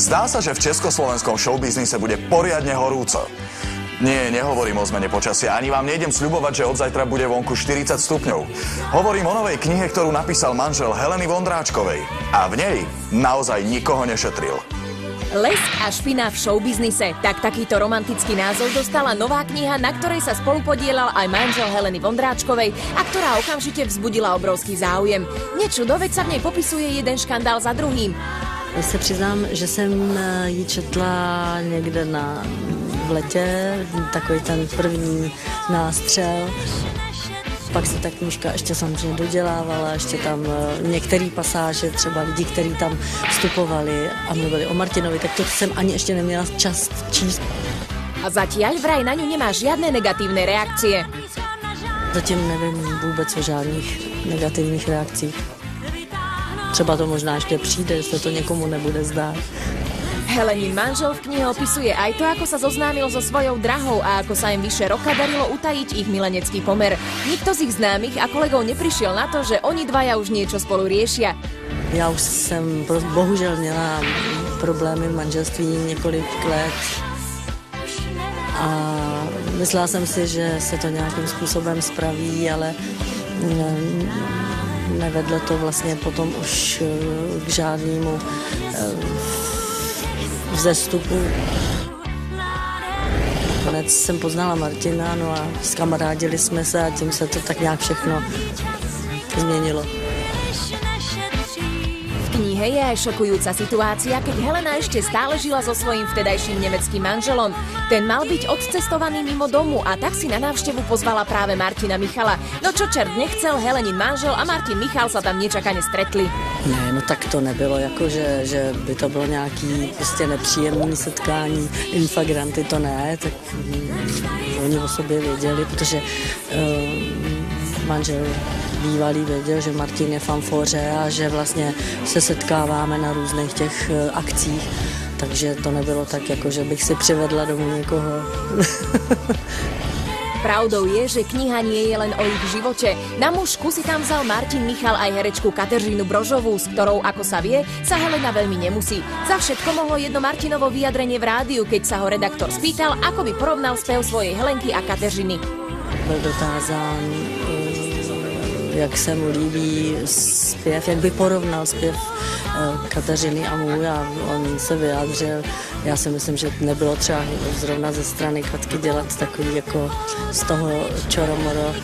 Zdá sa, že v československom showbiznise bude poriadne horúco. Nie, nehovorím o zmene počasia, ani vám nejdem sľubovať, že od zajtra bude vonku 40 stupňov. Hovorím o novej knihe, ktorú napísal manžel Heleny Vondráčkovej. A v nej naozaj nikoho nešetril. Les a špina v showbiznise. Tak takýto romantický názov dostala nová kniha, na ktorej sa spolupodielal aj manžel Heleny Vondráčkovej a ktorá okamžite vzbudila obrovský záujem. Nečudo, veď sa v nej popisuje jeden škandál za druhým. Se přiznám, že jsem ji četla někde na v letě, takový ten první nástřel. Pak se ta knížka ještě samozřejmě dodělávala, ještě tam eh, některé pasáže, třeba lidi, kteří tam vstupovali a mluvili o Martinovi, tak to jsem ani ještě neměla čas číst. A zatiaľ vraj na ňu nemá žiadne negatívne reakcie. Zatím nevím vůbec o žádných negativních reakcích. Třeba to možná ještě přijde, jestli to někomu nebude zdát. Helenin manžel v knihe opisuje aj to, ako sa zoznámil so svojou drahou a ako sa im vyše roka darilo utajiť ich milenecký pomer. Nikto z ich známych a kolegov neprišiel na to, že oni dvaja už niečo spolu riešia. Já už jsem bohužel měla problémy v manželství několik let a myslela jsem si, že se to nějakým způsobem spraví, ale nevedlo to vlastně potom už k žádnému vzestupu. Konec jsem poznala Martina, no a skamarádili jsme se a tím se to tak nějak všechno změnilo knihe je aj šokujúca situácia, keď Helena ešte stále žila so svojím vtedajším nemeckým manželom. Ten mal byť odcestovaný mimo domu a tak si na návštevu pozvala práve Martina Michala. No čo čert nechcel, Helenin manžel a Martin Michal sa tam nečakane stretli. Ne, no tak to nebylo, jako že, že by to bylo nějaký prostě nepříjemné setkání, infagranty to ne, tak mm, oni o sobě věděli, protože uh, manžel bývalý věděl, že Martin je fanfoře a že vlastně se setkáváme na různých těch eh, akcích, takže to nebylo tak, jako že bych si přivedla domů někoho. Pravdou je, že kniha nie je len o ich živote. Na mužku si tam vzal Martin Michal aj herečku Kateřinu Brožovú, s ktorou, ako sa vie, sa Helena veľmi nemusí. Za všetko mohlo jedno Martinovo vyjadrenie v rádiu, keď sa ho redaktor spýtal, ako by porovnal spev svojej Helenky a Kateřiny. Byl dotázán jak se mu líbí zpěv, jak by porovnal zpěv eh, Kateřiny a můj a on se vyjádřil. Já si myslím, že nebylo třeba zrovna ze strany Katky dělat takový jako z toho čoromoro,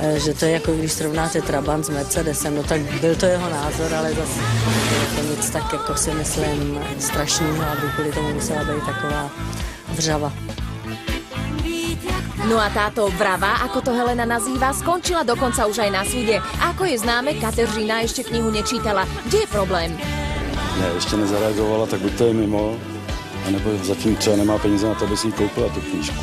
eh, že to je jako když srovnáte Trabant s Mercedesem, no tak byl to jeho názor, ale zase to nic tak jako si myslím strašného, aby kvůli tomu musela být taková vřava. No a táto vrava, ako to Helena nazýva, skončila dokonca už aj na súde. Ako je známe, Kateřina ešte knihu nečítala. Kde je problém? Ne, ještě nezareagovala, tak buď to je mimo, anebo zatím třeba nemá peníze na to, aby si koupila tu knížku.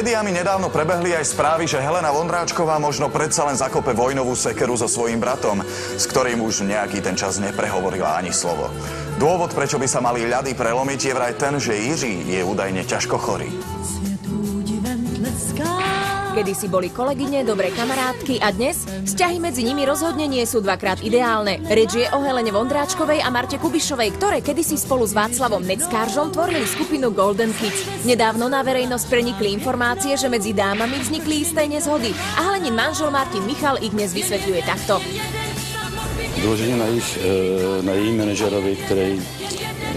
Médiami nedávno prebehli aj správy, že Helena Vondráčková možno predsa len zakope vojnovú sekeru so svojím bratom, s ktorým už nejaký ten čas neprehovorila ani slovo. Dôvod, prečo by sa mali ľady prelomiť, je vraj ten, že Jiří je údajne ťažko chorý. Kedy si boli kolegyne, dobré kamarátky a dnes vzťahy medzi nimi rozhodne nie sú dvakrát ideálne. Reč je o Helene Vondráčkovej a Marte Kubišovej, ktoré kedysi spolu s Václavom Neckáržom tvorili skupinu Golden Kids. Nedávno na verejnosť prenikli informácie, že medzi dámami vznikli isté nezhody a Helenin manžel Martin Michal ich dnes vysvetľuje takto. Vyloženě na, jejich, eh, na její manažerovi, který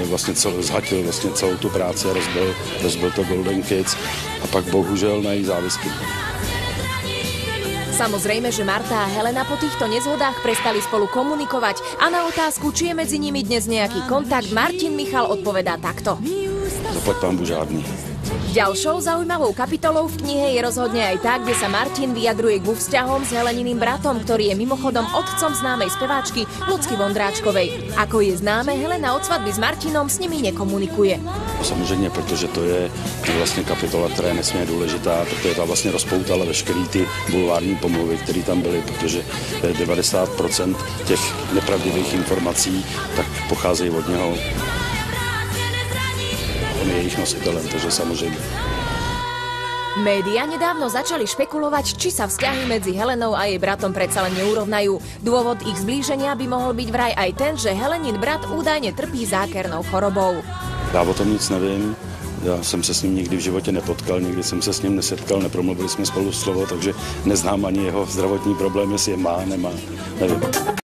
vlastně cel, zhatil vlastně celou tu práci a rozbil, rozbil to Golden Kids a pak bohužel na jejich závisky. Samozrejme, že Marta a Helena po týchto nezhodách prestali spolu komunikovať a na otázku, či je medzi nimi dnes nejaký kontakt, Martin Michal odpovedá takto. Zaplať pán žádný. Ďalšou zaujímavou kapitolou v knihe je rozhodne aj tá, kde sa Martin vyjadruje k vzťahom s Heleniným bratom, ktorý je mimochodom otcom známej speváčky Lucky Vondráčkovej. Ako je známe, Helena od svadby s Martinom s nimi nekomunikuje. Samozřejmě, protože to je vlastně kapitola, která je nesmírně důležitá, protože ta vlastně rozpoutala veškerý ty bulvární pomluvy, které tam byly, protože 90% těch nepravdivých informací tak pocházejí od něho on je jejich nositelem, takže samozřejmě. Média nedávno začali špekulovať, či sa vzťahy medzi Helenou a jej bratom predsa len neurovnajú. Dôvod ich zblíženia by mohol byť vraj aj ten, že Helenin brat údajne trpí zákernou chorobou. Já o tom nic nevím. Já jsem se s ním nikdy v životě nepotkal, nikdy jsem se s ním nesetkal, nepromluvili jsme spolu slovo, takže neznám ani jeho zdravotní problém, jestli je má, nemá, nevím.